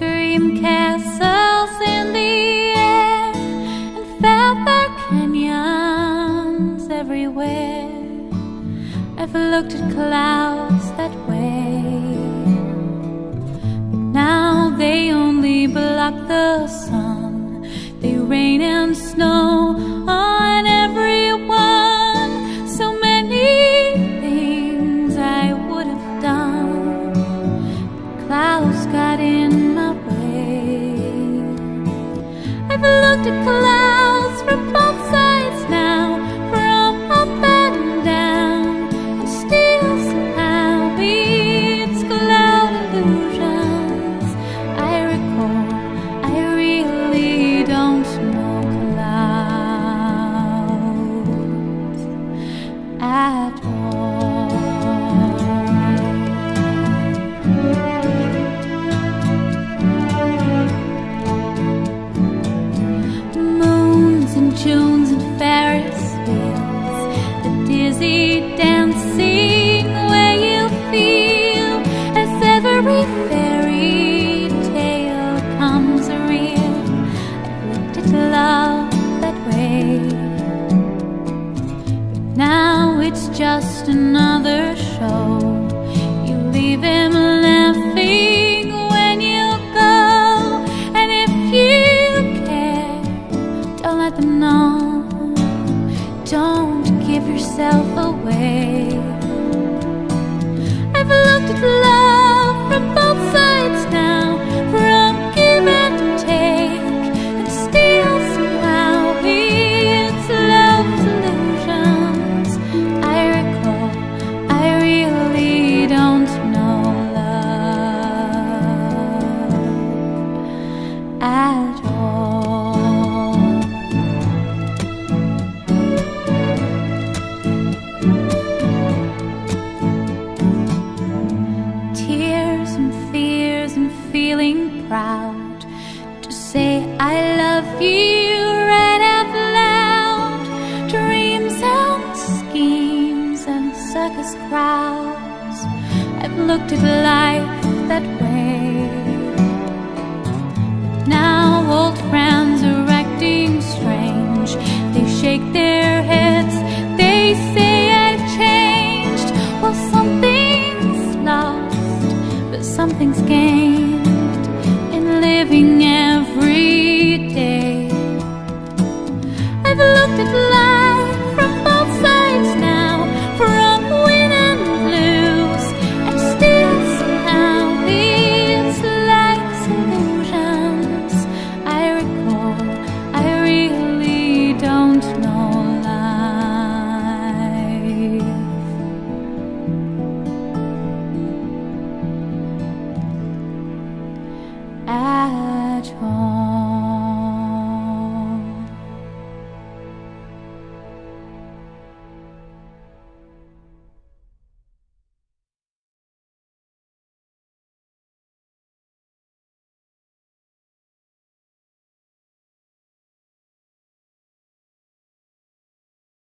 dream castles in the air and feather canyons everywhere. I've looked at clouds that way, but now they only block the sun. They rain and snow on everyone. So many things I would have done clouds got in I've looked Don't let them know. Don't give yourself away. I love you right out loud. Dreams and schemes and circus crowds. I've looked at life that way. Now At.